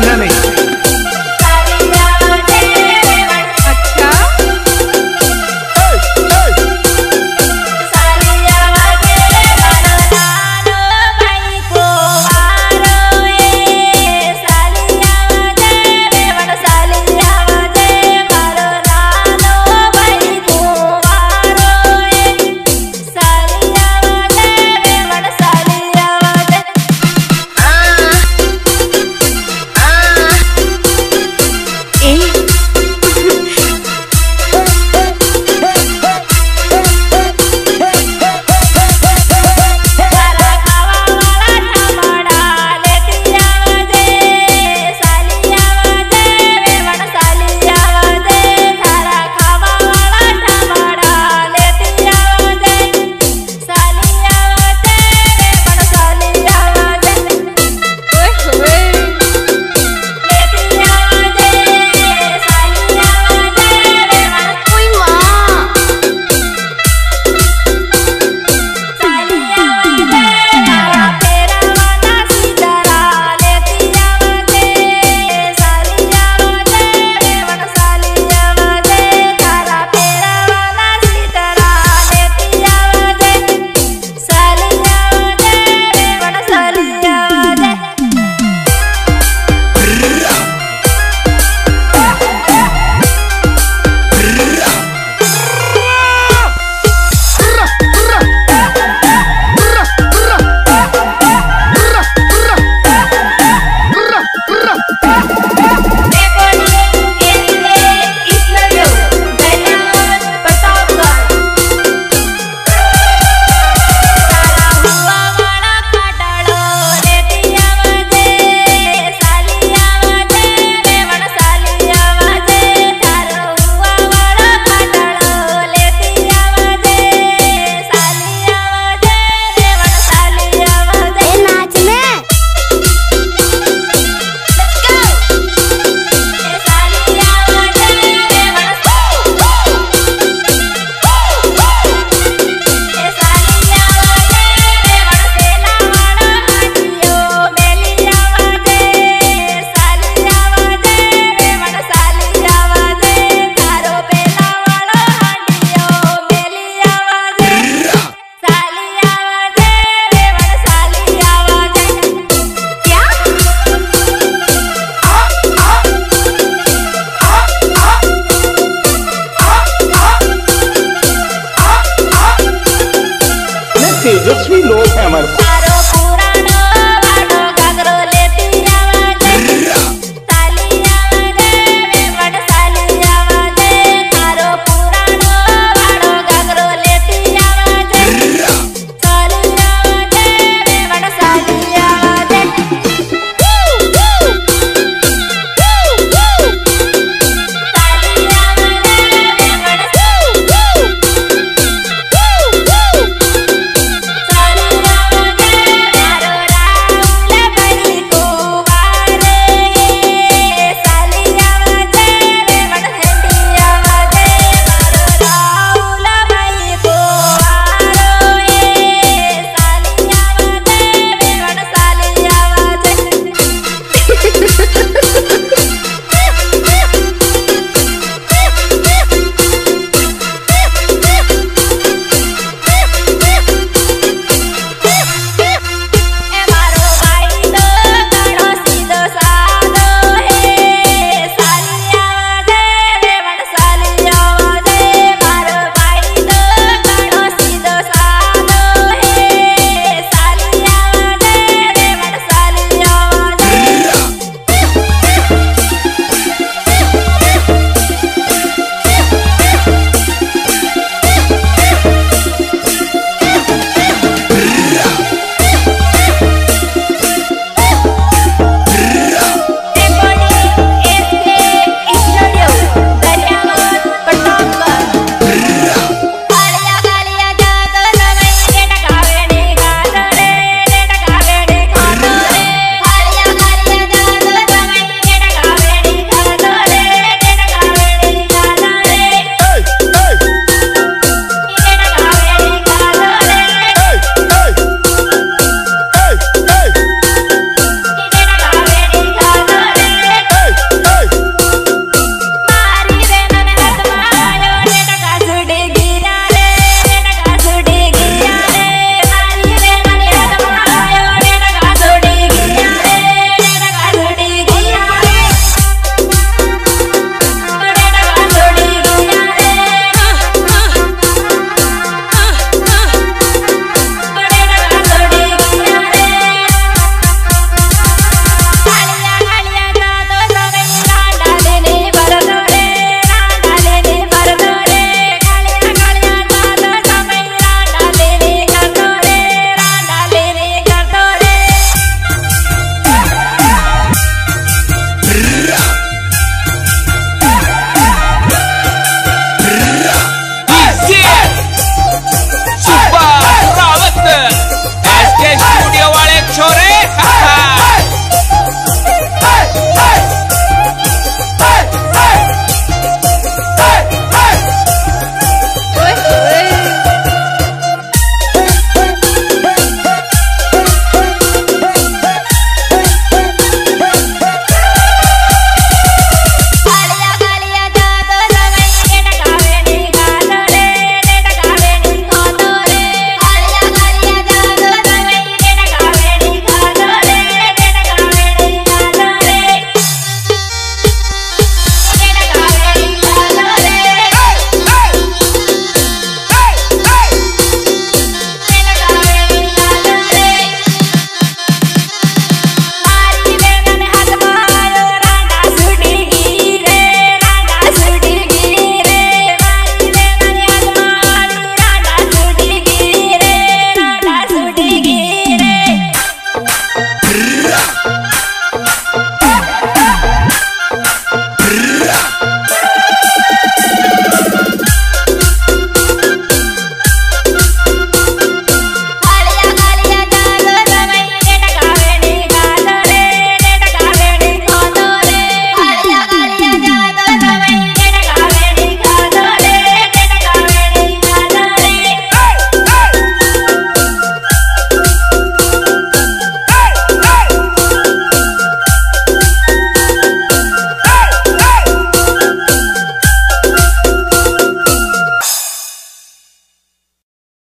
danger. je suis